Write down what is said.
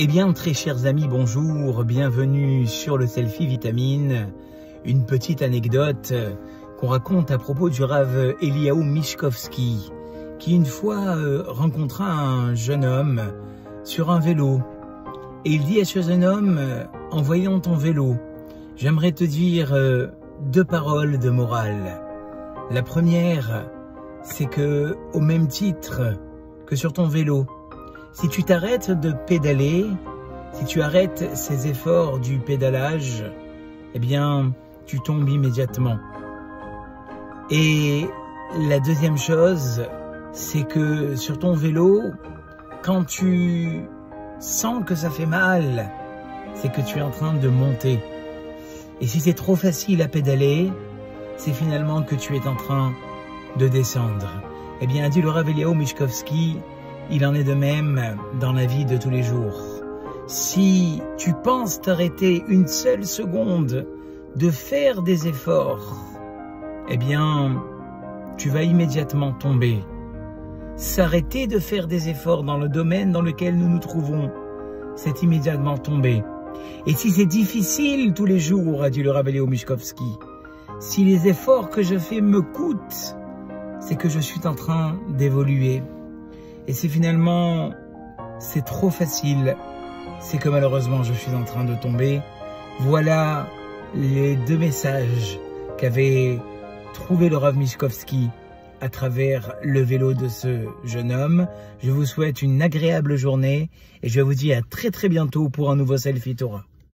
Eh bien, très chers amis, bonjour, bienvenue sur le Selfie Vitamine. Une petite anecdote qu'on raconte à propos du Rav Eliaou Mishkovski, qui une fois euh, rencontra un jeune homme sur un vélo. Et il dit à ce jeune homme, en voyant ton vélo, j'aimerais te dire euh, deux paroles de morale. La première, c'est que, au même titre que sur ton vélo, si tu t'arrêtes de pédaler, si tu arrêtes ces efforts du pédalage, eh bien, tu tombes immédiatement. Et la deuxième chose, c'est que sur ton vélo, quand tu sens que ça fait mal, c'est que tu es en train de monter. Et si c'est trop facile à pédaler, c'est finalement que tu es en train de descendre. Eh bien, dit le Rav Mishkovski, il en est de même dans la vie de tous les jours. Si tu penses t'arrêter une seule seconde de faire des efforts, eh bien, tu vas immédiatement tomber. S'arrêter de faire des efforts dans le domaine dans lequel nous nous trouvons, c'est immédiatement tomber. Et si c'est difficile tous les jours, a dit le Rav Mishkovski, si les efforts que je fais me coûtent, c'est que je suis en train d'évoluer. Et c'est finalement, c'est trop facile, c'est que malheureusement je suis en train de tomber. Voilà les deux messages qu'avait trouvé le Rav à travers le vélo de ce jeune homme. Je vous souhaite une agréable journée et je vous dis à très très bientôt pour un nouveau Selfie Torah.